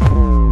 Peace.